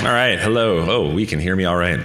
All right. Hello. Oh, we can hear me all right.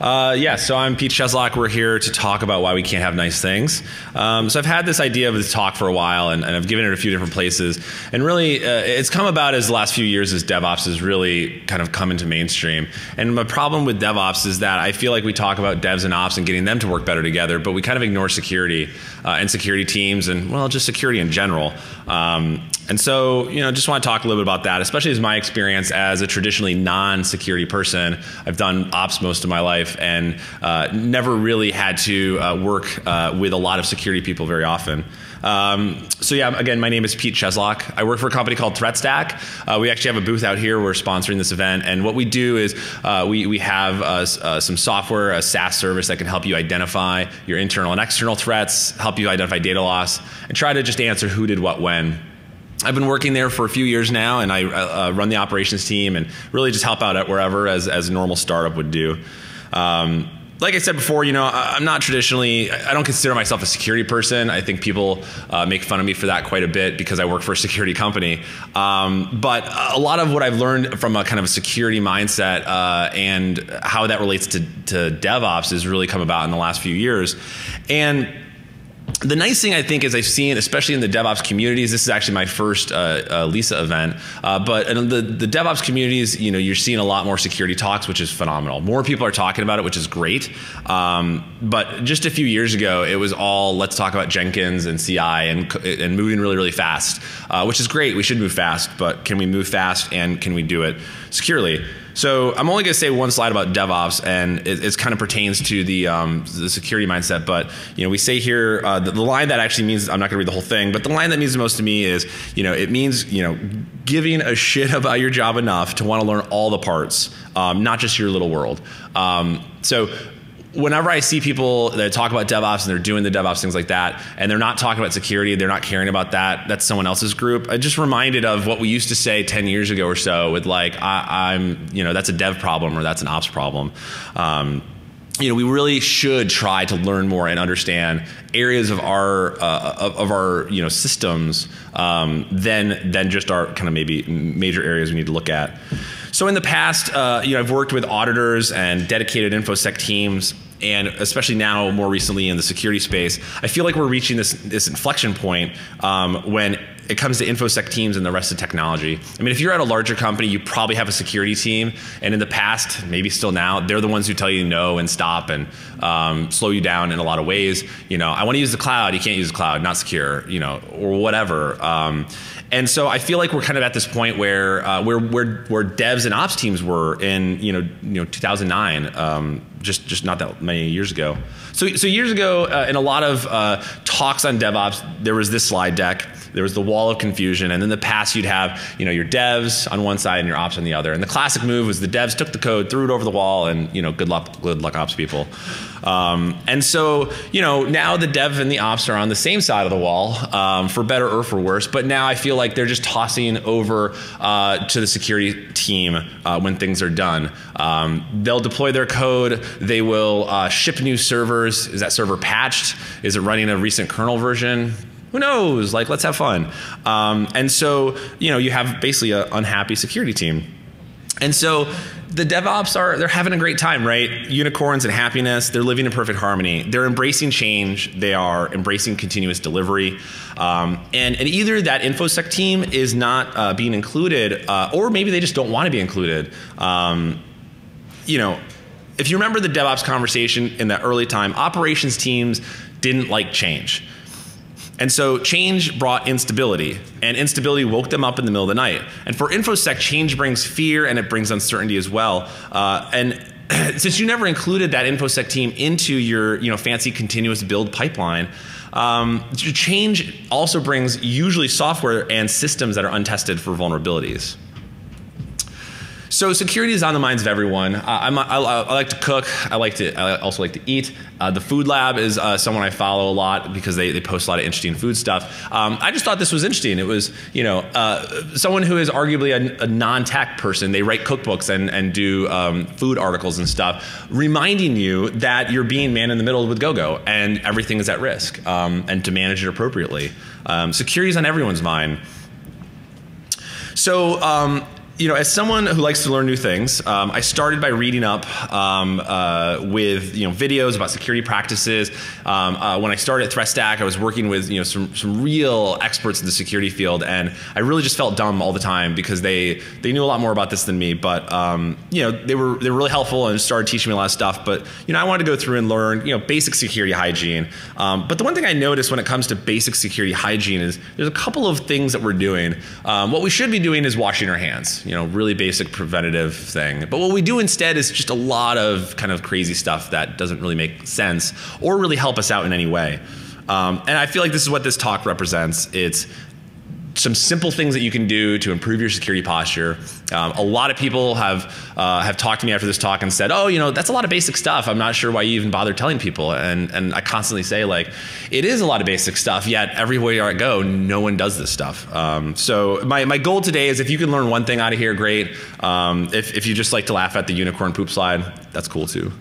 Uh, yeah, so I'm Pete Cheslock. We're here to talk about why we can't have nice things. Um, so I've had this idea of this talk for a while, and, and I've given it a few different places. And really, uh, it's come about as the last few years as DevOps has really kind of come into mainstream. And my problem with DevOps is that I feel like we talk about devs and ops and getting them to work better together, but we kind of ignore security uh, and security teams and, well, just security in general. Um, and so, you know, I just want to talk a little bit about that, especially as my experience as a traditionally non-security person. I've done ops most of my life and uh, never really had to uh, work uh, with a lot of security people very often. Um, so yeah, again, my name is Pete Cheslock. I work for a company called ThreatStack. Uh, we actually have a booth out here. We're sponsoring this event, and what we do is uh, we we have uh, uh some software, a SaaS service that can help you identify your internal and external threats, help you identify data loss, and try to just answer who did what when I've been working there for a few years now, and I uh, run the operations team and really just help out at wherever as, as a normal startup would do. Um, like I said before, you know, I'm not traditionally, I don't consider myself a security person. I think people uh, make fun of me for that quite a bit because I work for a security company. Um, but a lot of what I've learned from a kind of a security mindset uh, and how that relates to, to DevOps has really come about in the last few years. And the nice thing I think is I've seen, especially in the DevOps communities, this is actually my first uh, uh, LISA event, uh, but in the, the DevOps communities, you know, you're seeing a lot more security talks, which is phenomenal. More people are talking about it, which is great. Um, but just a few years ago, it was all let's talk about Jenkins and CI and, and moving really, really fast, uh, which is great. We should move fast, but can we move fast and can we do it securely? So I'm only going to say one slide about DevOps, and it, kind of pertains to the um, the security mindset. But you know, we say here uh, the, the, line that actually means I'm not going to read the whole thing, but the line that means the most to me is you know it means you know giving a shit about your job enough to want to learn all the parts, um, not just your little world. Um, so whenever I see people that talk about DevOps and they're doing the DevOps things like that, and they're not talking about security, they're not caring about that. That's someone else's group. I'm just reminded of what we used to say ten years ago or so, with like I, am you know, that's a dev problem or that's an ops problem. Um, you know, we really should try to learn more and understand areas of our uh, of, of, our you know systems um, than than just our kind of maybe major areas we need to look at. So in the past, uh, you know, I've worked with auditors and dedicated infosec teams and especially now more recently in the security space, I feel like we're reaching this this inflection point um, when it comes to infosec teams and the rest of technology. I mean, if you're at a larger company, you probably have a security team, and in the past, maybe still now, they're the ones who tell you no and stop and um, slow you down in a lot of ways. You know, I want to use the cloud, you can't use the cloud, not secure, you know, or whatever. Um, and so I feel like we're kind of at this point where uh, where, where where devs and ops teams were in you know you know 2009, um, just just not that many years ago. So so years ago, uh, in a lot of uh, talks on DevOps, there was this slide deck there was the wall of confusion. And in the past, you'd have you know your devs on one side and your ops on the other. And the classic move was the devs took the code, threw it over the wall, and you know good luck, good luck, ops people. Um, and so you know now the dev and the ops are on the same side of the wall um, for better or for worse. But now I feel like they're just tossing over uh, to the security team uh, when things are done. Um, they'll deploy their code. They will uh, ship new servers. Is that server patched? Is it running a recent kernel version? who knows? Like, let's have fun. Um, and so, you know, you have basically an unhappy security team. And so the DevOps are they're having a great time, right? Unicorns and happiness. They're living in perfect harmony. They're embracing change. They are embracing continuous delivery. Um, and, and either that infosec team is not uh, being included, uh, or maybe they just don't want to be included. Um, you know, if you remember the DevOps conversation in that early time, operations teams didn't like change. And so change brought instability, and instability woke them up in the middle of the night. And for InfoSec, change brings fear and it brings uncertainty as well. Uh, and since you never included that InfoSec team into your you know, fancy continuous build pipeline, um, change also brings usually software and systems that are untested for vulnerabilities. So security is on the minds of everyone. Uh, I, I, like to cook. I like to. I also like to eat. Uh, the Food Lab is uh, someone I follow a lot because they, they post a lot of interesting food stuff. Um, I just thought this was interesting. It was you know uh, someone who is arguably a, a, non-tech person. They write cookbooks and and do um, food articles and stuff, reminding you that you're being man in the middle with GoGo and everything is at risk um, and to manage it appropriately. Um, security is on everyone's mind. So um, you know, as someone who likes to learn new things, um, I started by reading up um, uh, with you know videos about security practices. Um, uh, when I started at ThreatStack, I was working with you know some some real experts in the security field, and I really just felt dumb all the time because they they knew a lot more about this than me. But um, you know, they were they were really helpful and started teaching me a lot of stuff. But you know, I wanted to go through and learn you know basic security hygiene. Um, but the one thing I noticed when it comes to basic security hygiene is there's a couple of things that we're doing. Um, what we should be doing is washing our hands you know, really basic preventative thing. But what we do instead is just a lot of kind of crazy stuff that doesn't really make sense or really help us out in any way. Um, and I feel like this is what this talk represents. It's some simple things that you can do to improve your security posture. Um, a lot of people have uh, have talked to me after this talk and said, "Oh, you know, that's a lot of basic stuff. I'm not sure why you even bother telling people." And and I constantly say, like, it is a lot of basic stuff. Yet everywhere I go, no one does this stuff. Um, so my, my goal today is if you can learn one thing out of here, great. Um, if if you just like to laugh at the unicorn poop slide, that's cool too.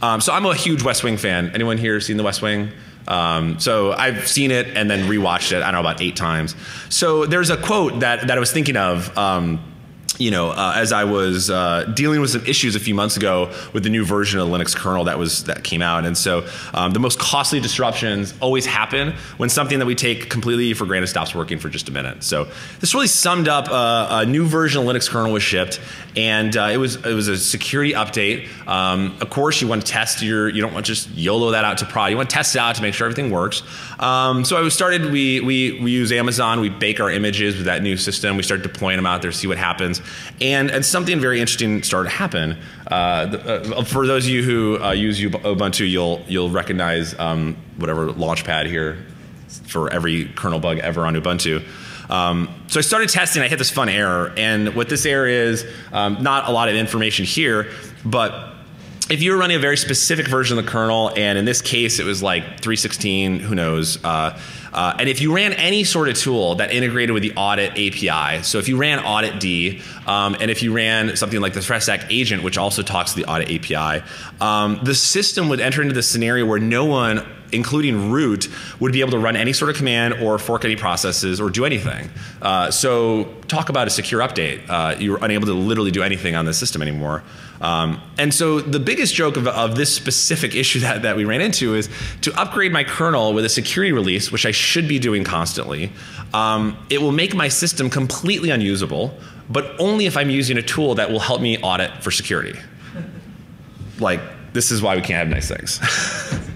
Um, so I'm a huge West Wing fan. Anyone here seen the West Wing? Um, so I've seen it and then rewatched it. I don't know about eight times. So there's a quote that that I was thinking of. Um, you know, uh, as I was uh, dealing with some issues a few months ago with the new version of the Linux kernel that was that came out, and so um, the most costly disruptions always happen when something that we take completely for granted stops working for just a minute. So this really summed up uh, a new version of Linux kernel was shipped, and uh, it was it was a security update. Um, of course, you want to test your you don't want just YOLO that out to prod. You want to test it out to make sure everything works. Um, so I was started. We we we use Amazon. We bake our images with that new system. We start deploying them out there, see what happens. And, and something very interesting started to happen. Uh, the, uh, for those of you who uh, use Ubuntu, you'll, you'll recognize um, whatever launchpad here for every kernel bug ever on Ubuntu. Um, so I started testing, I hit this fun error. And what this error is, um, not a lot of information here, but if you were running a very specific version of the kernel, and in this case it was like 316, who knows, uh, uh, and if you ran any sort of tool that integrated with the audit API, so if you ran auditd, um, and if you ran something like the ThreatStack agent, which also talks to the audit API, um, the system would enter into the scenario where no one including root, would be able to run any sort of command or fork any processes or do anything. Uh, so talk about a secure update. Uh, you're unable to literally do anything on the system anymore. Um, and so the biggest joke of, of, this specific issue that, that we ran into is to upgrade my kernel with a security release, which I should be doing constantly. Um, it will make my system completely unusable, but only if I'm using a tool that will help me audit for security. Like, this is why we can't have nice things.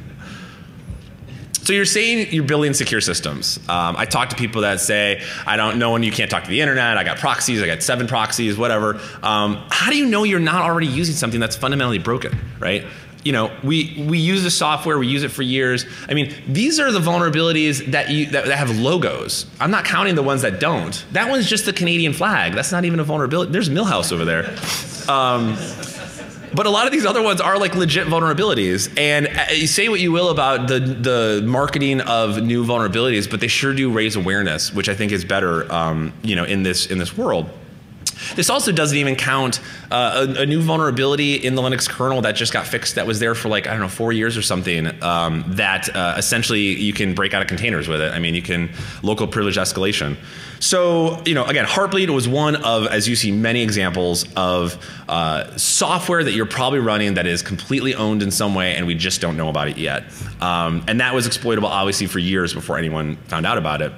So you're saying you're building secure systems. Um, I talk to people that say, I don't know when you can't talk to the internet. I got proxies. I got seven proxies, whatever. Um, how do you know you're not already using something that's fundamentally broken, right? you know, we we use the software, we use it for years. I mean, these are the vulnerabilities that you that, that, have logos. I'm not counting the ones that don't. That one's just the Canadian flag. That's not even a vulnerability. There's Milhouse over there. Um, but a lot of these other ones are like legit vulnerabilities. And uh, you say what you will about the the marketing of new vulnerabilities, but they sure do raise awareness, which I think is better, um, you know, in this in this world. This also doesn't even count uh, a, a, new vulnerability in the Linux kernel that just got fixed that was there for like, I don't know, four years or something um, that uh, essentially you can break out of containers with it. I mean, you can local privilege escalation. So, you know, again, Heartbleed was one of, as you see, many examples of uh, software that you're probably running that is completely owned in some way and we just don't know about it yet. Um, and that was exploitable, obviously, for years before anyone found out about it.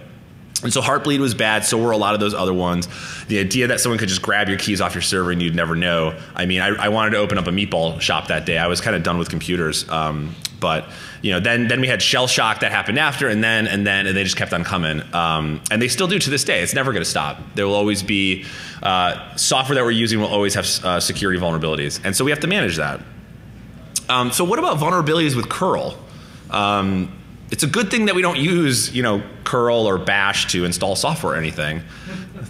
And so Heartbleed was bad, so were a lot of those other ones. The idea that someone could just grab your keys off your server and you'd never know. I mean, I, I wanted to open up a meatball shop that day. I was kind of done with computers. Um, but you know, then then we had shell shock that happened after, and then and then and they just kept on coming. Um, and they still do to this day. It's never going to stop. There will always be uh, software that we're using will always have uh, security vulnerabilities, and so we have to manage that. Um, so what about vulnerabilities with curl? Um, it's a good thing that we don't use, you know, curl or bash to install software or anything.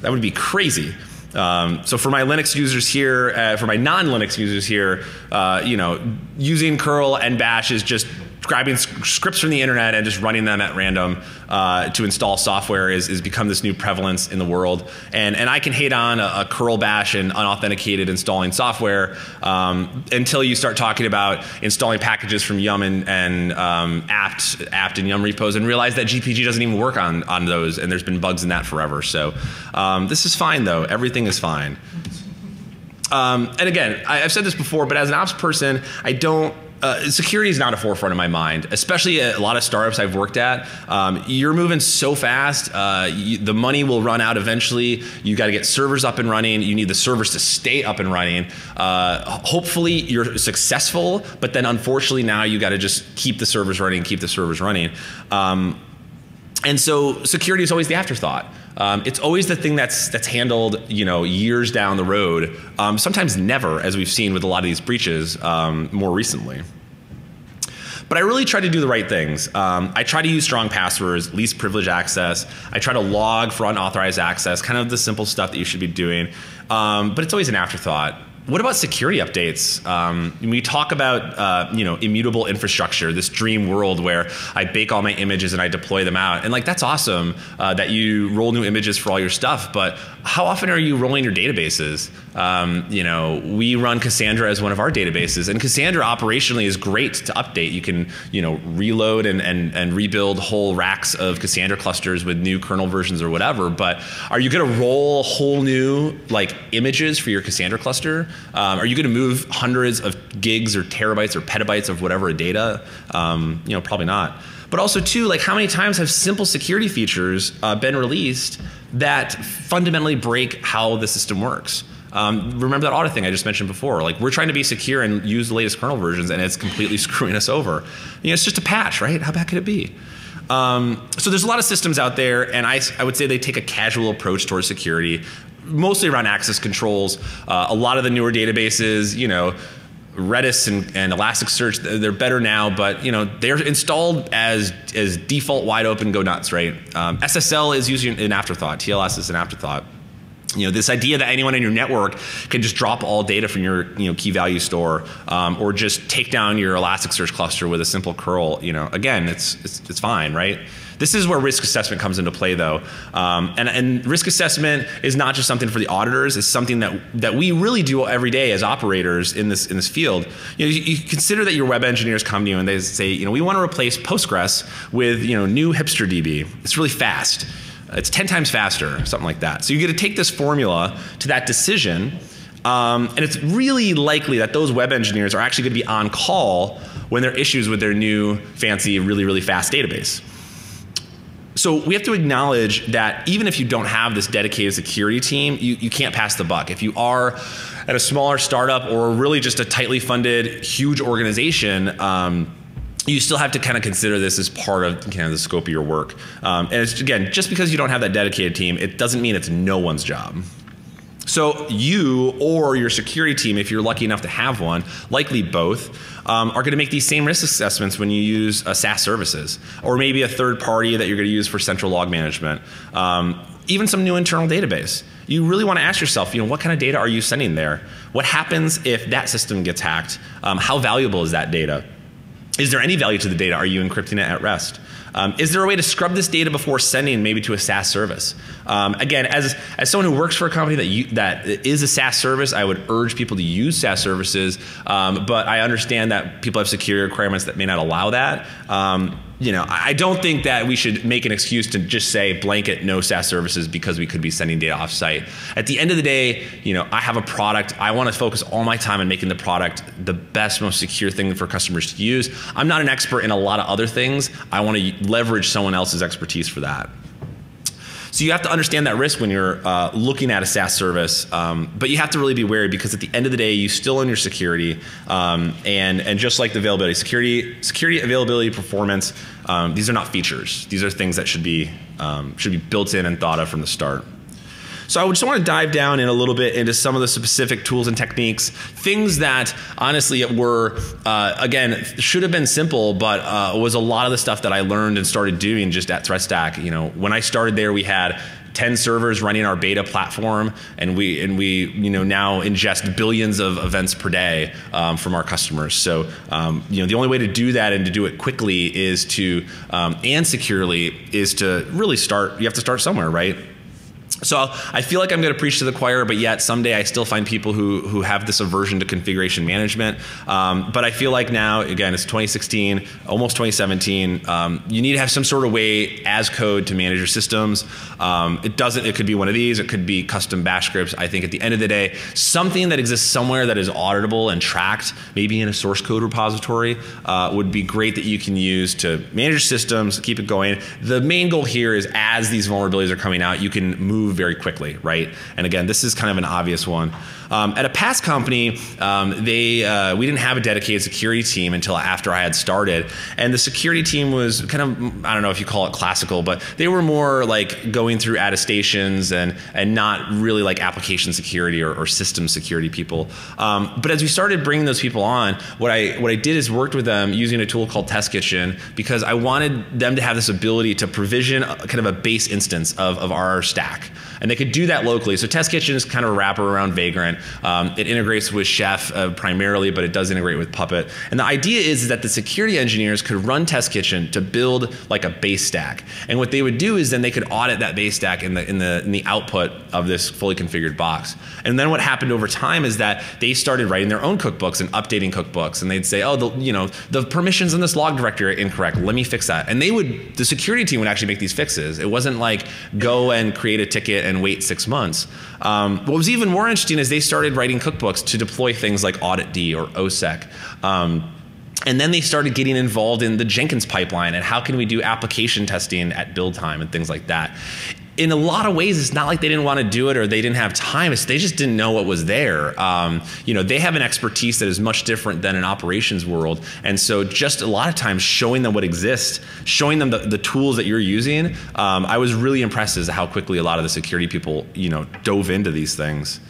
That would be crazy. Um, so for my Linux users here, uh, for my non-Linux users here, uh, you know, using curl and bash is just grabbing scripts from the internet and just running them at random uh, to install software is, is become this new prevalence in the world. And, and I can hate on a, a curl bash and unauthenticated installing software um, until you start talking about installing packages from Yum and, and um, apt, apt and Yum repos and realize that GPG doesn't even work on, on those and there's been bugs in that forever. So um, this is fine though. Everything is fine. Um, and again, I, have said this before, but as an ops person, I don't uh, security is not a forefront of my mind, especially a lot of startups I've worked at. Um, you're moving so fast. Uh, you, the money will run out eventually. You got to get servers up and running. You need the servers to stay up and running. Uh, hopefully, you're successful, but then unfortunately, now you got to just keep the servers running, keep the servers running. Um, and so, security is always the afterthought. Um, it's always the thing that's that's handled, you know, years down the road. Um, sometimes never, as we've seen with a lot of these breaches um, more recently. But I really try to do the right things. Um, I try to use strong passwords, least privilege access. I try to log for unauthorized access, kind of the simple stuff that you should be doing. Um, but it's always an afterthought. What about security updates? Um, we talk about uh, you know immutable infrastructure, this dream world where I bake all my images and I deploy them out, and like that's awesome uh, that you roll new images for all your stuff. But how often are you rolling your databases? Um, you know, we run Cassandra as one of our databases, and Cassandra operationally is great to update. You can you know reload and and, and rebuild whole racks of Cassandra clusters with new kernel versions or whatever. But are you going to roll whole new like images for your Cassandra cluster? Um, are you going to move hundreds of gigs or terabytes or petabytes of whatever data? Um, you know, probably not. But also, too, like how many times have simple security features uh, been released that fundamentally break how the system works? Um, remember that audit thing I just mentioned before? Like we're trying to be secure and use the latest kernel versions, and it's completely screwing us over. You know, it's just a patch, right? How bad could it be? Um, so there's a lot of systems out there, and I, I would say they take a casual approach towards security mostly around access controls. Uh, a lot of the newer databases, you know, Redis and, and, Elasticsearch, they're better now, but you know they're installed as as default wide open go nuts, right? Um, SSL is usually an afterthought. TLS is an afterthought. You know this idea that anyone in your network can just drop all data from your you know key value store, um, or just take down your Elasticsearch cluster with a simple curl. You know, again, it's it's, it's fine, right? This is where risk assessment comes into play, though. Um, and, and risk assessment is not just something for the auditors; it's something that that we really do every day as operators in this in this field. You, know, you, you consider that your web engineers come to you and they say, you know, we want to replace Postgres with you know new hipster DB. It's really fast. It's 10 times faster, something like that. So you get to take this formula to that decision. Um, and it's really likely that those web engineers are actually going to be on call when there are issues with their new fancy, really, really fast database. So we have to acknowledge that even if you don't have this dedicated security team, you, you can't pass the buck. If you are at a smaller startup or really just a tightly funded, huge organization, um, you still have to kind of consider this as part of kind of the scope of your work. Um, and it's again, just because you don't have that dedicated team, it doesn't mean it's no one's job. So you or your security team, if you're lucky enough to have one, likely both, um, are going to make these same risk assessments when you use uh, SaaS services, or maybe a third party that you're going to use for central log management, um, even some new internal database. You really want to ask yourself, you know, what kind of data are you sending there? What happens if that system gets hacked? Um, how valuable is that data? Is there any value to the data? Are you encrypting it at rest? Um, is there a way to scrub this data before sending maybe to a SaaS service? Um, again, as, as someone who works for a company that, you, that is a SaaS service, I would urge people to use SaaS services, um, but I understand that people have security requirements that may not allow that. You know, I don't think that we should make an excuse to just say blanket no SaaS services because we could be sending data offsite. At the end of the day, you know, I have a product. I want to focus all my time on making the product the best, most secure thing for customers to use. I'm not an expert in a lot of other things. I want to leverage someone else's expertise for that. So you have to understand that risk when you're uh, looking at a SaaS service, um, but you have to really be wary because at the end of the day, you still own your security, um, and and just like the availability, security, security, availability, performance, um, these are not features. These are things that should be um, should be built in and thought of from the start. So I just want to dive down in a little bit into some of the specific tools and techniques, things that honestly were uh, again should have been simple, but uh, was a lot of the stuff that I learned and started doing just at ThreatStack. You know, when I started there, we had 10 servers running our beta platform, and we and we you know now ingest billions of events per day um, from our customers. So um, you know the only way to do that and to do it quickly is to um, and securely is to really start. You have to start somewhere, right? So I feel like I'm going to preach to the choir, but yet someday I still find people who who have this aversion to configuration management. Um, but I feel like now, again, it's 2016, almost 2017. Um, you need to have some sort of way as code to manage your systems. Um, it doesn't. It could be one of these. It could be custom Bash scripts. I think at the end of the day, something that exists somewhere that is auditable and tracked, maybe in a source code repository, uh, would be great that you can use to manage systems, keep it going. The main goal here is as these vulnerabilities are coming out, you can move move very quickly, right? And again, this is kind of an obvious one. Um, at a past company, um, they uh, we didn't have a dedicated security team until after I had started, and the security team was kind of I don't know if you call it classical, but they were more like going through attestations and and not really like application security or, or system security people. Um, but as we started bringing those people on, what I what I did is worked with them using a tool called Test Kitchen because I wanted them to have this ability to provision a, kind of a base instance of, of our stack, and they could do that locally. So Test Kitchen is kind of a wrapper around Vagrant. Um, it integrates with Chef uh, primarily, but it does integrate with Puppet. And the idea is that the security engineers could run Test Kitchen to build like a base stack. And what they would do is then they could audit that base stack in the in the in the output of this fully configured box. And then what happened over time is that they started writing their own cookbooks and updating cookbooks. And they'd say, oh, the, you know, the permissions in this log directory are incorrect. Let me fix that. And they would, the security team would actually make these fixes. It wasn't like go and create a ticket and wait six months. Um, what was even more interesting is they started writing cookbooks to deploy things like auditd or OSSEC. Um, and then they started getting involved in the Jenkins pipeline and how can we do application testing at build time and things like that in a lot of ways, it's not like they didn't want to do it or they didn't have time. It's they just didn't know what was there. Um, you know, they have an expertise that is much different than an operations world, and so just a lot of times showing them what exists, showing them the, the tools that you're using. Um, I was really impressed as to how quickly a lot of the security people, you know, dove into these things.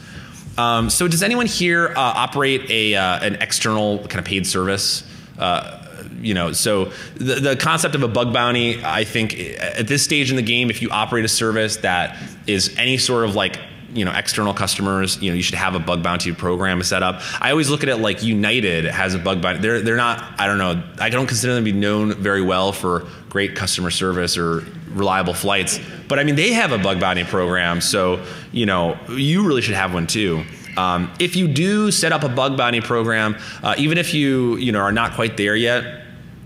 Um, so, does anyone here uh, operate a uh, an external kind of paid service? Uh, you know, so the, the concept of a bug bounty, I think at this stage in the game, if you operate a service that is any sort of like you know external customers you know you should have a bug bounty program set up. I always look at it like united has a bug bounty. They're, they're not i don't know i don't consider them to be known very well for great customer service or reliable flights but i mean they have a bug bounty program so you know you really should have one too. Um, if you do set up a bug bounty program uh, even if you you know are not quite there yet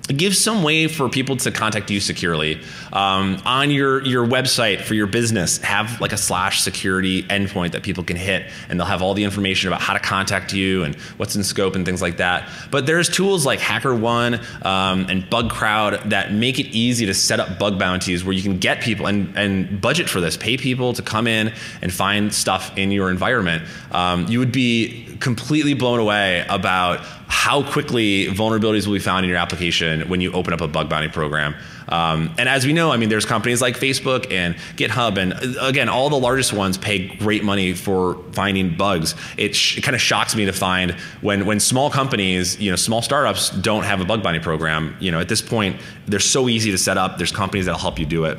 give some way for people to contact you securely. Um, on your your website for your business have like a slash security endpoint that people can hit and they'll have all the information about how to contact you and what's in scope and things like that. But there's tools like HackerOne um, and bugcrowd that make it easy to set up bug bounties where you can get people and, and budget for this pay people to come in and find stuff in your environment. Um, you would be completely blown away about how quickly vulnerabilities will be found in your application when you open up a bug bounty program. Um, and as we know, I mean, there's companies like Facebook and GitHub, and uh, again, all the largest ones pay great money for finding bugs. It, it kind of shocks me to find when when small companies, you know, small startups don't have a bug bounty program. You know, at this point, they're so easy to set up. There's companies that'll help you do it.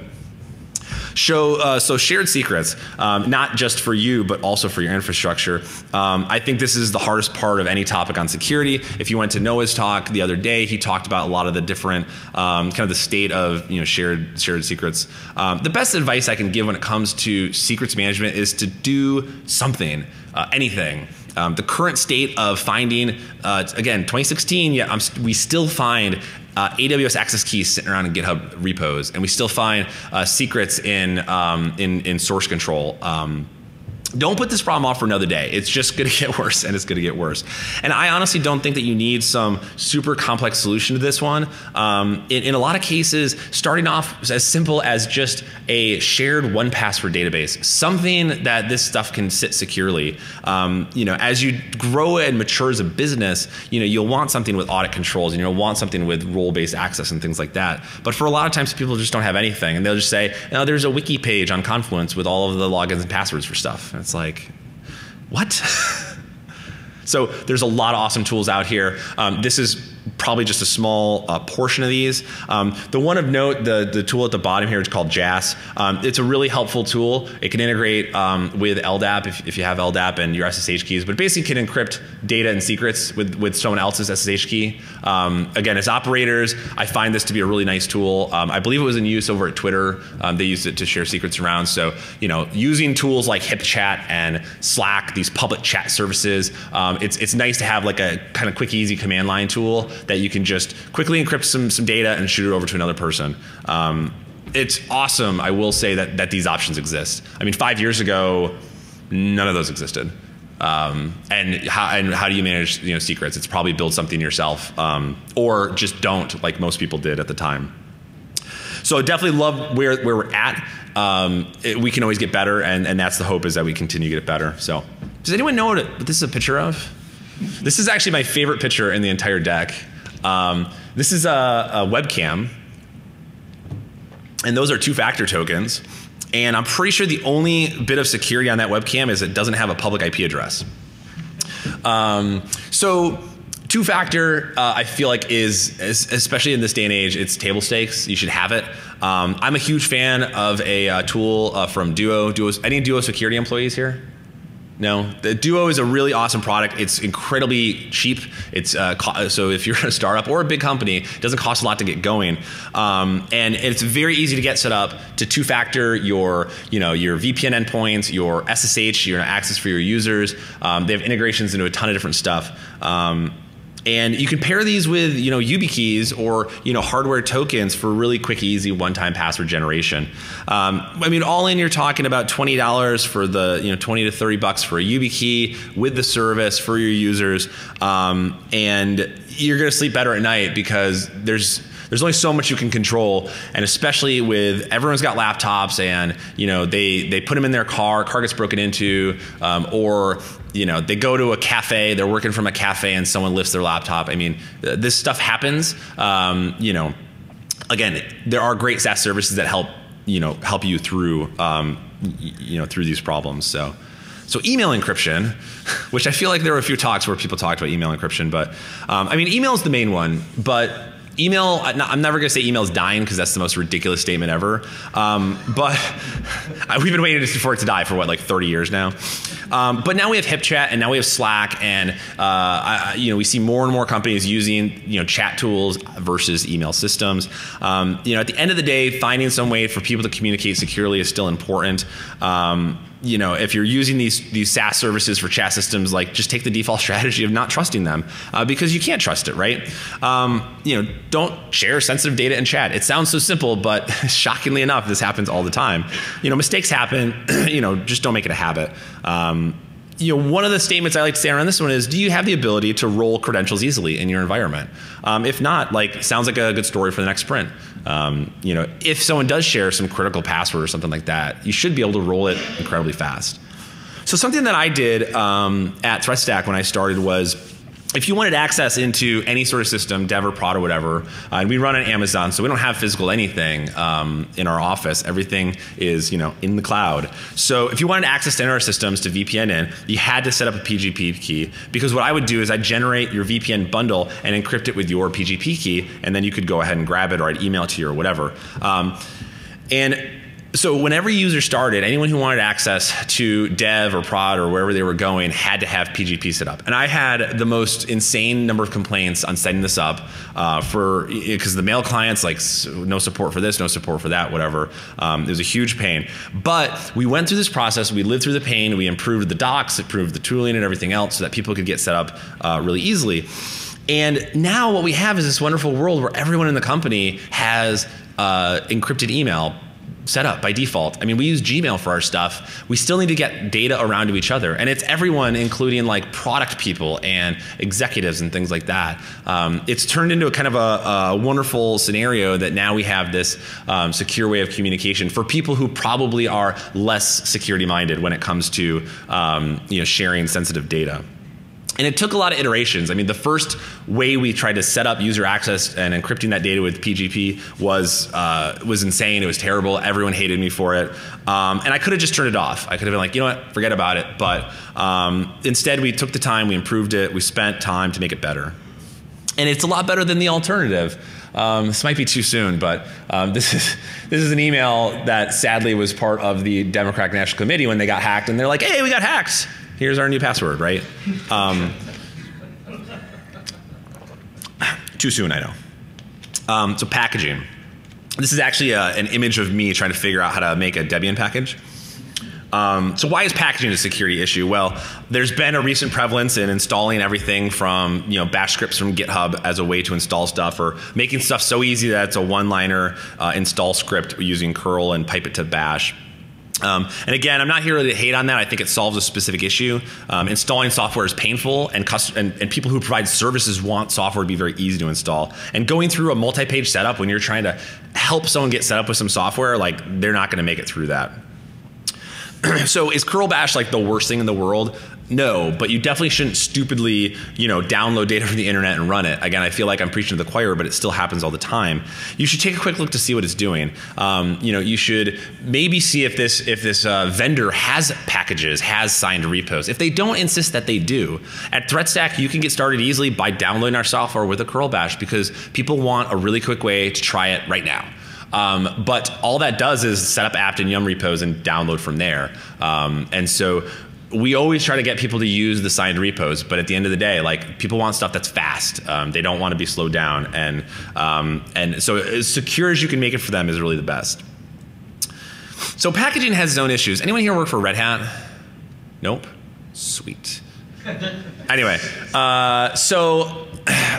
Show uh, so shared secrets, um, not just for you, but also for your infrastructure. Um, I think this is the hardest part of any topic on security. If you went to Noah's talk the other day, he talked about a lot of the different um, kind of the state of you know shared shared secrets. Um, the best advice I can give when it comes to secrets management is to do something, uh, anything. Um, the current state of finding, uh, again, 2016, yeah, I'm, we still find uh, AWS access keys sitting around in GitHub repos, and we still find uh, secrets in, um, in, in source control. Um, don't put this problem off for another day. It's just going to get worse and it's going to get worse. And I honestly don't think that you need some super complex solution to this one. Um, in, in, a lot of cases, starting off as simple as just a shared 1Password database, something that this stuff can sit securely. Um, you know, as you grow and mature as a business, you know, you'll want something with audit controls and you'll want something with role-based access and things like that. But for a lot of times, people just don't have anything and they'll just say, oh, there's a wiki page on Confluence with all of the logins and passwords for stuff it's like, what? so there's a lot of awesome tools out here. Um, this is probably just a small uh, portion of these. Um, the one of note, the, the tool at the bottom here is called jass. Um, it's a really helpful tool. It can integrate um, with LDAP if, if you have LDAP and your SSH keys, but basically can encrypt data and secrets with, with someone else's SSH key. Um, again, as operators, I find this to be a really nice tool. Um, I believe it was in use over at Twitter. Um, they used it to share secrets around. So, you know, using tools like HipChat and Slack, these public chat services, it's, it's nice to have like a kind of quick, easy command line tool that you can just quickly encrypt some, some data and shoot it over to another person. Um, it's awesome, I will say, that, that these options exist. I mean, five years ago, none of those existed. Um, and how and how do you manage you know secrets? It's probably build something yourself, um, or just don't like most people did at the time. So I definitely love where where we're at. Um, it, we can always get better, and and that's the hope is that we continue to get better. So does anyone know what, what this is a picture of? This is actually my favorite picture in the entire deck. Um, this is a, a webcam, and those are two-factor tokens. And I'm pretty sure the only bit of security on that webcam is it doesn't have a public IP address. Um, so two factor, uh, I feel like is, is, especially in this day and age, it's table stakes. You should have it. Um, I'm a huge fan of a uh, tool uh, from Duo. Duo's, any Duo security employees here? No, the Duo is a really awesome product. It's incredibly cheap. It's uh, so if you're a startup or a big company, it doesn't cost a lot to get going, um, and it's very easy to get set up to two-factor your you know your VPN endpoints, your SSH, your access for your users. Um, they have integrations into a ton of different stuff. Um, and you can pair these with you know YubiKeys or you know hardware tokens for really quick, easy one-time password generation. Um, I mean, all in, you're talking about twenty dollars for the you know twenty to thirty bucks for a YubiKey with the service for your users, um, and you're going to sleep better at night because there's there's only so much you can control and especially with everyone's got laptops and you know they they put them in their car car gets broken into um, or you know they go to a cafe they're working from a cafe and someone lifts their laptop. I mean this stuff happens. Um, you know again there are great saas services that help you know help you through um, you know through these problems. So so email encryption, which I feel like there were a few talks where people talked about email encryption, but um, I mean, email is the main one. But email i'm never going to say email is dying because that's the most ridiculous statement ever. Um, but we've been waiting for it to die for what like 30 years now um, but now we have hipchat and now we have slack and uh, I, you know we see more and more companies using you know chat tools versus email systems um, you know at the end of the day finding some way for people to communicate securely is still important um, you know, if you're using these these SaaS services for chat systems, like just take the default strategy of not trusting them uh, because you can't trust it, right? Um, you know, don't share sensitive data in chat. It sounds so simple, but shockingly enough, this happens all the time. You know, mistakes happen. you know, just don't make it a habit. Um, you know, one of the statements I like to say around this one is, do you have the ability to roll credentials easily in your environment? Um, if not, like, sounds like a good story for the next sprint. Um, you know, if someone does share some critical password or something like that, you should be able to roll it incredibly fast. So something that I did um, at ThreatStack when I started was if you wanted access into any sort of system, dev or prod or whatever, uh, and we run on Amazon, so we don't have physical anything um, in our office. Everything is you know in the cloud. So if you wanted access to our systems to VPN in, you had to set up a PGP key because what I would do is I'd generate your VPN bundle and encrypt it with your PGP key, and then you could go ahead and grab it or I'd email it to you or whatever. Um, and so whenever user started, anyone who wanted access to dev or prod or wherever they were going had to have PGP set up. And I had the most insane number of complaints on setting this up uh, for because the mail clients like no support for this, no support for that, whatever. Um, it was a huge pain. But we went through this process. We lived through the pain. We improved the docs, improved the tooling, and everything else so that people could get set up uh, really easily. And now what we have is this wonderful world where everyone in the company has uh, encrypted email set up by default. I mean, we use Gmail for our stuff. We still need to get data around to each other. And it's everyone, including like product people and executives and things like that. Um, it's turned into a kind of a, a, wonderful scenario that now we have this um, secure way of communication for people who probably are less security minded when it comes to um, you know, sharing sensitive data. And it took a lot of iterations. I mean, the first way we tried to set up user access and encrypting that data with PGP was uh, was insane. It was terrible. Everyone hated me for it. Um, and I could have just turned it off. I could have been like, you know what, forget about it. But um, instead, we took the time, we improved it, we spent time to make it better. and it's a lot better than the alternative. Um, this might be too soon, but um, this is this is an email that sadly was part of the Democratic National Committee when they got hacked, and they're like, "Hey, we got hacked. Here's our new password." Right? Um, too soon, I know. Um, so packaging. This is actually a, an image of me trying to figure out how to make a Debian package. Um, so why is packaging a security issue? Well, there's been a recent prevalence in installing everything from you know bash scripts from GitHub as a way to install stuff, or making stuff so easy that it's a one-liner uh, install script using curl and pipe it to bash. Um, and again, I'm not here to hate on that. I think it solves a specific issue. Um, installing software is painful, and, and, and, people who provide services want software to be very easy to install. And going through a multi-page setup when you're trying to help someone get set up with some software, like they're not going to make it through that. so is curl bash like the worst thing in the world? No, but you definitely shouldn't stupidly, you know, download data from the internet and run it. Again, I feel like I'm preaching to the choir, but it still happens all the time. You should take a quick look to see what it's doing. Um, you know, you should maybe see if this if this uh, vendor has packages, has signed repos. If they don't, insist that they do. At ThreatStack, you can get started easily by downloading our software with a curl bash because people want a really quick way to try it right now. Um, but all that does is set up apt and yum repos and download from there. Um, and so we always try to get people to use the signed repos, but at the end of the day, like people want stuff that's fast. Um, they don't want to be slowed down, and um, and so as secure as you can make it for them is really the best. So packaging has its own issues. Anyone here work for Red Hat? Nope. Sweet. anyway, uh, so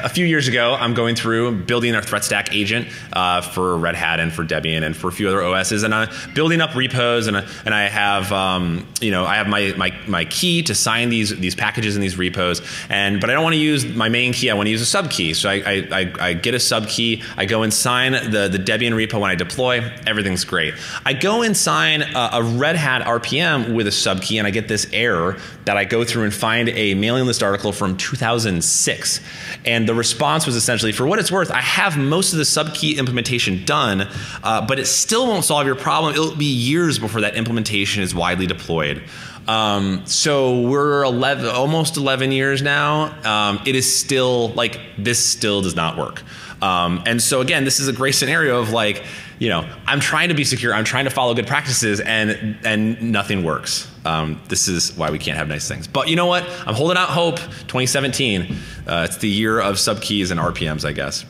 a few years ago, I'm going through building our threat stack agent uh, for Red Hat and for Debian and for a few other OSs, and I'm building up repos, and, and I have um, you know I have my, my my key to sign these these packages in these repos, and but I don't want to use my main key. I want to use a sub key. So I, I, I get a sub key. I go and sign the the Debian repo when I deploy. Everything's great. I go and sign a, a Red Hat RPM with a sub key, and I get this error that I go through and find a mailing list article from 2006. And the response was essentially, for what it's worth, I have most of the subkey implementation done, uh, but it still won't solve your problem. It'll be years before that implementation is widely deployed. Um, so we're 11, almost 11 years now. Um, it is still like this still does not work. Um, and so again, this is a great scenario of like, you know, I'm trying to be secure, I'm trying to follow good practices, and and nothing works. Um, this is why we can't have nice things. But you know what? I'm holding out hope. 2017, uh, it's the year of subkeys and RPMs, I guess.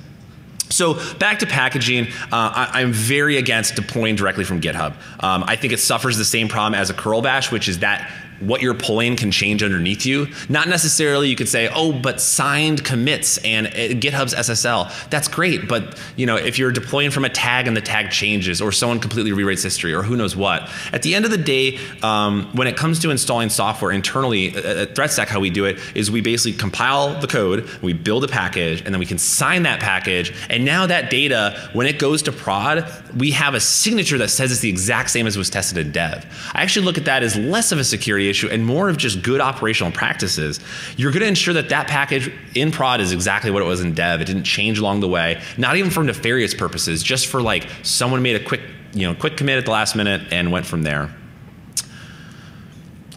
So back to packaging, uh, I, am very against deploying directly from GitHub. Um, I think it suffers the same problem as a curl bash, which is that what you're pulling can change underneath you. Not necessarily you could say, oh, but signed commits and uh, GitHub's SSL. That's great, but you know, if you're deploying from a tag and the tag changes, or someone completely rewrites history, or who knows what. At the end of the day, um, when it comes to installing software internally uh, uh, at ThreatStack, how we do it is we basically compile the code, we build a package, and then we can sign that package. And now that data, when it goes to prod, we have a signature that says it's the exact same as was tested in dev. I actually look at that as less of a security issue and more of just good operational practices, you're going to ensure that that package in prod is exactly what it was in dev. It didn't change along the way, not even for nefarious purposes, just for like someone made a quick, you know, quick commit at the last minute and went from there.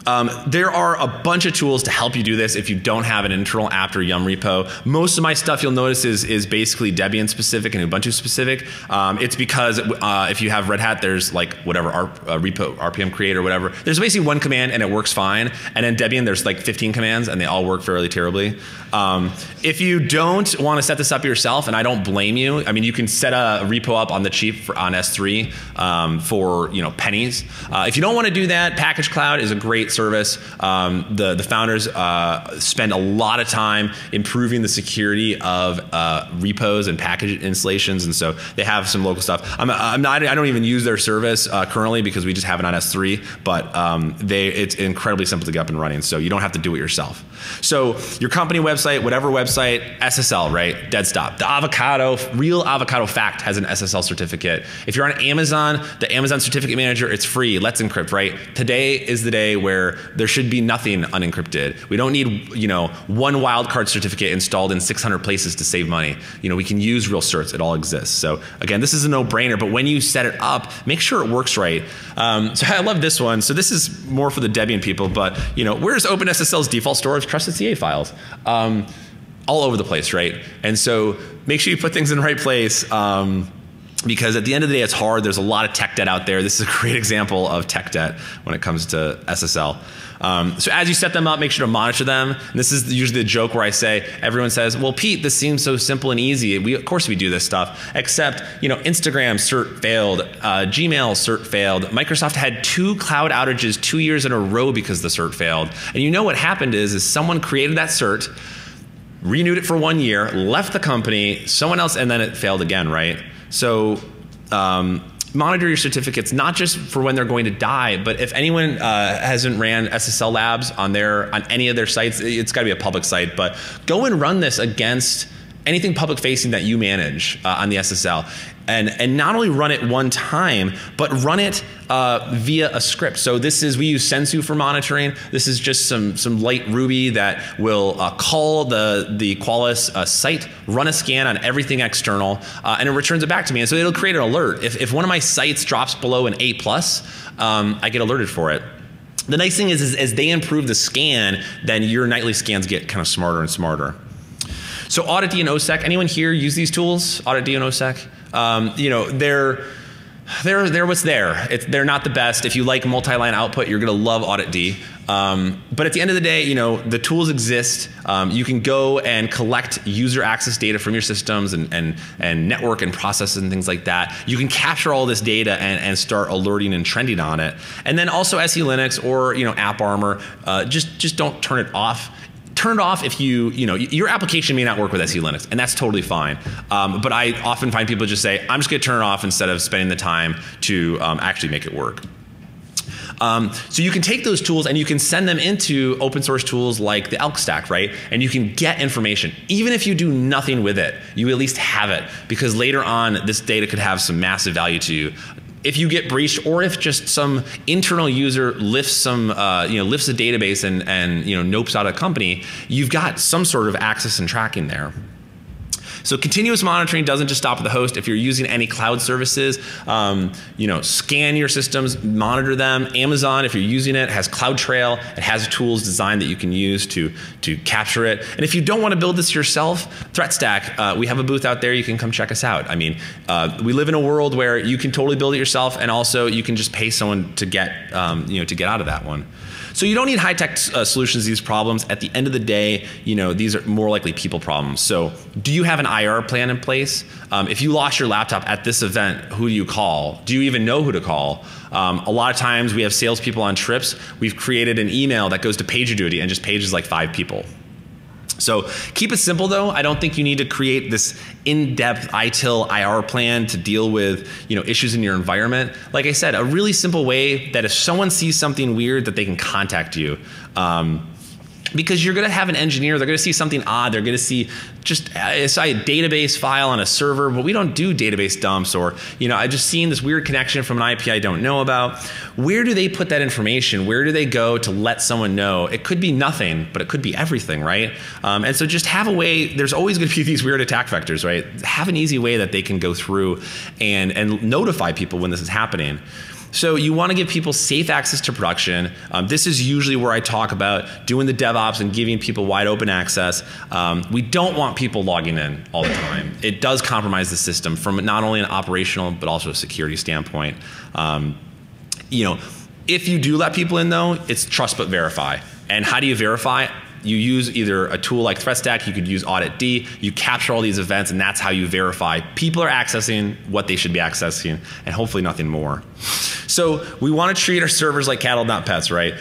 Um, there are a bunch of tools to help you do this if you don't have an internal apt or yum repo. Most of my stuff you'll notice is, is basically Debian specific and Ubuntu specific. Um, it's because uh, if you have Red Hat, there's like whatever R, uh, repo, RPM create or whatever. There's basically one command and it works fine. And in Debian, there's like 15 commands and they all work fairly terribly. Um, if you don't want to set this up yourself, and I don't blame you, I mean, you can set a repo up on the cheap for, on S3 um, for you know pennies. Uh, if you don't want to do that, Package Cloud is a great service. Um, the the founders uh, spend a lot of time improving the security of uh, repos and package installations, and so they have some local stuff. I'm, I'm not. I don't even use their service uh, currently because we just have it on S3. But um, they it's incredibly simple to get up and running, so you don't have to do it yourself. So your company website, whatever website, SSL, right? Dead stop. The avocado, real avocado fact has an SSL certificate. If you're on Amazon, the Amazon certificate manager, it's free. Let's encrypt, right? Today is the day where there should be nothing unencrypted. We don't need, you know, one wildcard certificate installed in 600 places to save money. You know, we can use real certs. It all exists. So again, this is a no-brainer, but when you set it up, make sure it works right. Um, so I love this one. So this is more for the Debian people, but you know, where's OpenSSL's default storage? Trusted CA files. Um, all over the place, right? And so make sure you put things in the right place. Um, because at the end of the day, it's hard. There's a lot of tech debt out there. This is a great example of tech debt when it comes to SSL. Um, so as you set them up, make sure to monitor them. And this is usually the joke where I say, everyone says, "Well, Pete, this seems so simple and easy. We, of course, we do this stuff." Except, you know, Instagram cert failed, uh, Gmail cert failed. Microsoft had two cloud outages two years in a row because the cert failed. And you know what happened is, is someone created that cert, renewed it for one year, left the company, someone else, and then it failed again, right? So um, monitor your certificates not just for when they're going to die, but if anyone uh, hasn't ran SSL labs on their on any of their sites, it's got to be a public site. But go and run this against anything public facing that you manage uh, on the SSL and and not only run it one time, but run it uh, via a script. So this is we use Sensu for monitoring. This is just some some light Ruby that will uh, call the the Qualys uh, site, run a scan on everything external, uh, and it returns it back to me. And so it'll create an alert if if one of my sites drops below an A plus, um, I get alerted for it. The nice thing is, is as they improve the scan, then your nightly scans get kind of smarter and smarter. So AuditD and OSSEC, anyone here use these tools, AuditD and OSSEC? Um, you know, they're they're they're what's there. It's, they're not the best. If you like multi-line output, you're going to love AuditD. Um, but at the end of the day, you know the tools exist. Um, you can go and collect user access data from your systems and and and network and processes and things like that. You can capture all this data and, and start alerting and trending on it. And then also SE Linux or you know AppArmor. Uh, just just don't turn it off turn it off if you, you know, your application may not work with SE Linux, and that's totally fine. Um, but I often find people just say, I'm just going to turn it off instead of spending the time to um, actually make it work. Um, so you can take those tools and you can send them into open source tools like the Elk Stack, right? And you can get information. Even if you do nothing with it, you at least have it because later on this data could have some massive value to you if you get breached or if just some internal user lifts some uh, you know lifts a database and and you know nopes out a company you've got some sort of access and tracking there so continuous monitoring doesn't just stop at the host. If you're using any cloud services, um, you know, scan your systems, monitor them. Amazon, if you're using it, has CloudTrail. It has tools designed that you can use to to capture it. And if you don't want to build this yourself, ThreatStack, uh, we have a booth out there. You can come check us out. I mean, uh, we live in a world where you can totally build it yourself, and also you can just pay someone to get um, you know to get out of that one. So you don't need high tech uh, solutions to these problems. At the end of the day, you know these are more likely people problems. So do you have an IR plan in place? Um, if you lost your laptop at this event, who do you call? Do you even know who to call? Um, a lot of times we have salespeople on trips. We've created an email that goes to PagerDuty and just pages like five people. So keep it simple though. I don't think you need to create this in-depth ITIL IR plan to deal with you know issues in your environment. Like I said, a really simple way that if someone sees something weird that they can contact you. Um, because you're going to have an engineer, they're going to see something odd. They're going to see just uh, it's a database file on a server, but we don't do database dumps. Or you know, I just seen this weird connection from an IP I don't know about. Where do they put that information? Where do they go to let someone know? It could be nothing, but it could be everything, right? Um, and so just have a way. There's always going to be these weird attack vectors, right? Have an easy way that they can go through and and notify people when this is happening. So you want to give people safe access to production. Um, this is usually where I talk about doing the DevOps and giving people wide open access. Um, we don't want people logging in all the time. It does compromise the system from not only an operational but also a security standpoint. Um, you know, if you do let people in though, it's trust but verify. And how do you verify? You use either a tool like ThreatStack, you could use AuditD, you capture all these events, and that's how you verify people are accessing what they should be accessing, and hopefully nothing more. So we want to treat our servers like cattle, not pets, right?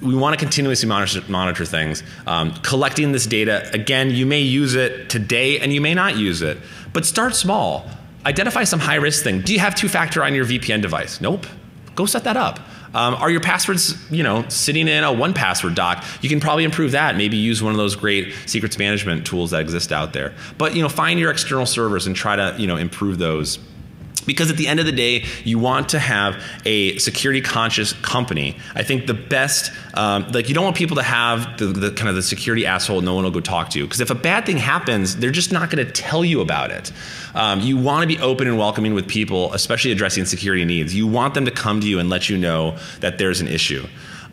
We want to continuously monitor, monitor things. Um, collecting this data, again, you may use it today and you may not use it, but start small. Identify some high risk thing. Do you have two factor on your VPN device? Nope. Go set that up. Um, are your passwords, you know, sitting in a 1Password doc? You can probably improve that. Maybe use one of those great secrets management tools that exist out there. But you know, find your external servers and try to you know improve those because at the end of the day, you want to have a security conscious company. I think the best, um, like you don't want people to have the, the, kind of the security asshole no one will go talk to. You. Because if a bad thing happens, they're just not going to tell you about it. Um, you want to be open and welcoming with people, especially addressing security needs. You want them to come to you and let you know that there's an issue.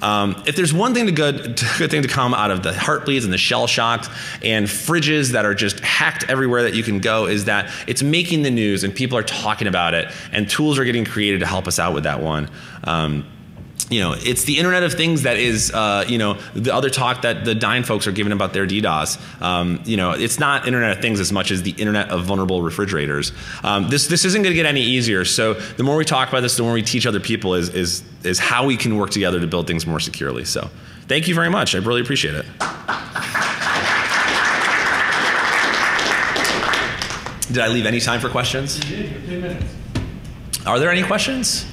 Um, if there's one thing to good, good thing to come out of the heartbleeds and the shell shocks and fridges that are just hacked everywhere that you can go is that it's making the news and people are talking about it and tools are getting created to help us out with that one. Um, you know, it's the Internet of Things that is, uh, you know, the other talk that the Dyn folks are giving about their DDoS. Um, you know, it's not Internet of Things as much as the Internet of vulnerable refrigerators. Um, this this isn't going to get any easier. So the more we talk about this, the more we teach other people is is is how we can work together to build things more securely. So thank you very much. I really appreciate it. Did I leave any time for questions? You did, for 10 minutes. Are there any questions?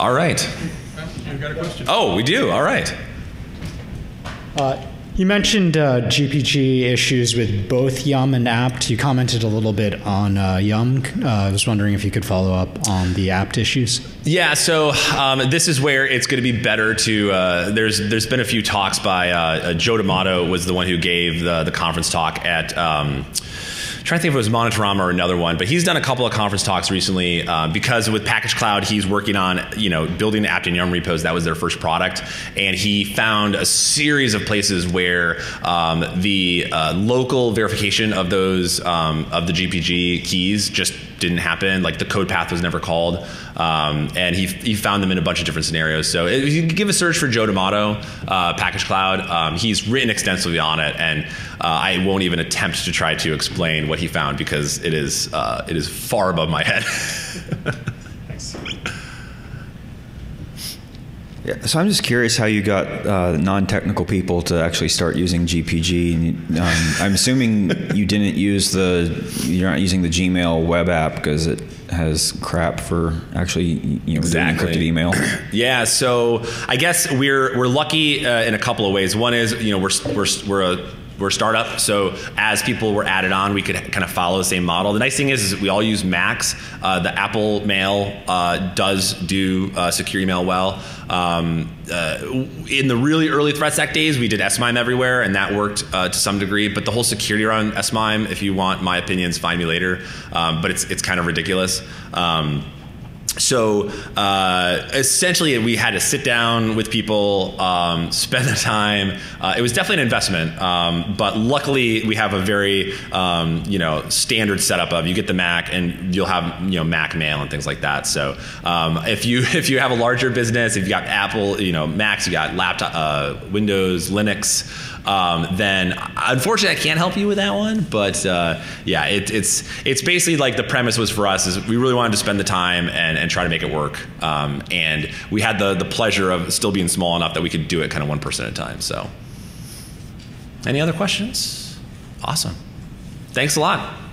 All right. I've got a question. Oh, we do. All right. Uh, you mentioned uh, GPG issues with both Yum and apt. You commented a little bit on uh, Yum. Uh, I was wondering if you could follow up on the apt issues. Yeah, so um, this is where it's going to be better to. Uh, there's there's been a few talks by uh, Joe D'Amato was the one who gave the, the conference talk at. Um, trying to think if it was Monitorama or another one, but he's done a couple of conference talks recently uh, because with Package Cloud, he's working on you know building the apt and Yum repos. That was their first product, and he found a series of places where um, the uh, local verification of those um, of the GPG keys just didn't happen. Like the code path was never called, um, and he, he found them in a bunch of different scenarios. So if you give a search for Joe D'Amato uh, Package Cloud, um, he's written extensively on it, and uh, I won't even attempt to try to explain what he found because it is uh, it is far above my head. Yeah, so I'm just curious how you got uh, non-technical people to actually start using GPG. Um, I'm assuming you didn't use the you're not using the Gmail web app because it has crap for actually you know exactly. encrypted email. yeah, so I guess we're we're lucky uh, in a couple of ways. One is you know we're we're we're a we're a startup, so as people were added on, we could kind of follow the same model. The nice thing is, is we all use Macs. Uh, the Apple Mail uh, does do uh, secure email well. Um, uh, in the really early ThreatStack days, we did SMIME everywhere, and that worked uh, to some degree. But the whole security around SMIME, if you want my opinions, find me later. Um, but it's it's kind of ridiculous. Um, so uh, essentially, we had to sit down with people, um, spend the time. Uh, it was definitely an investment, um, but luckily we have a very um, you know standard setup of you get the Mac and you'll have you know Mac Mail and things like that. So um, if you if you have a larger business, if you got Apple, you know Macs, you got laptop, uh, Windows, Linux um, then unfortunately I can't help you with that one. But uh, yeah, it, it's it's basically like the premise was for us is we really wanted to spend the time and, and try to make it work. Um, and we had the the pleasure of still being small enough that we could do it kind of one person at a time. So, any other questions? Awesome. Thanks a lot.